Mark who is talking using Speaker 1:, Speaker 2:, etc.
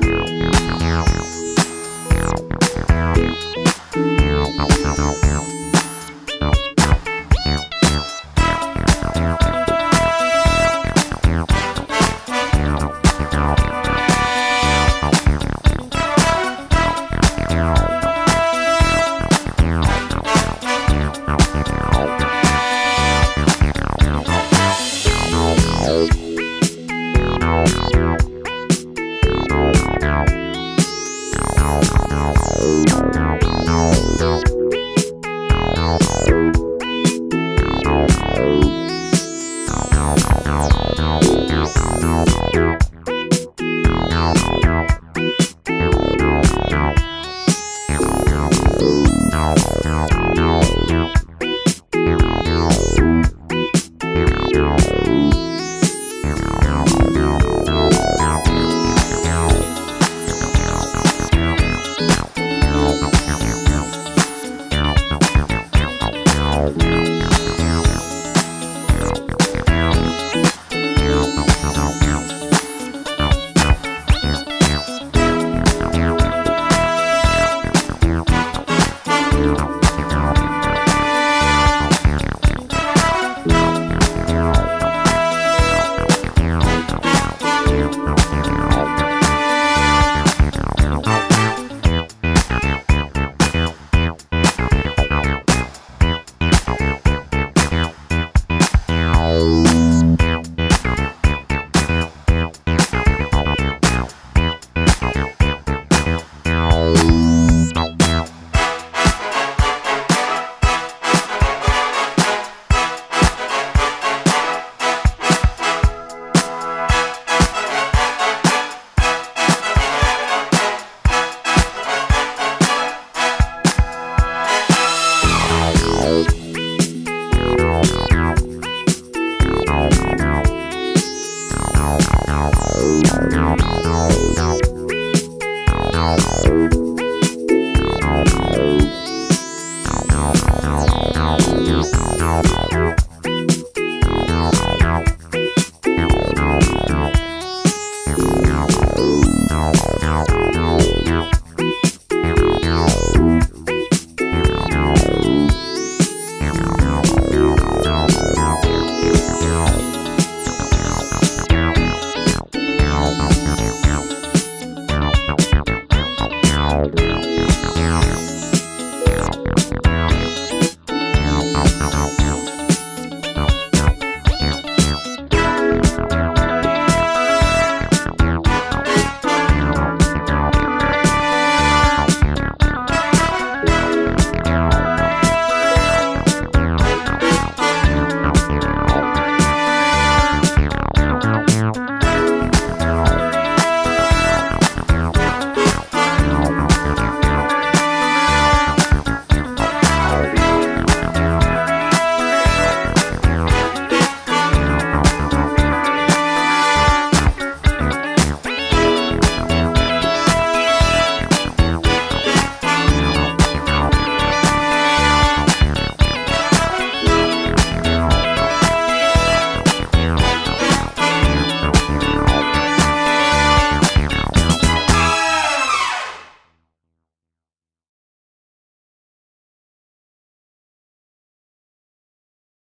Speaker 1: Yeah. Ow, ow. Oh, no, no, no, no.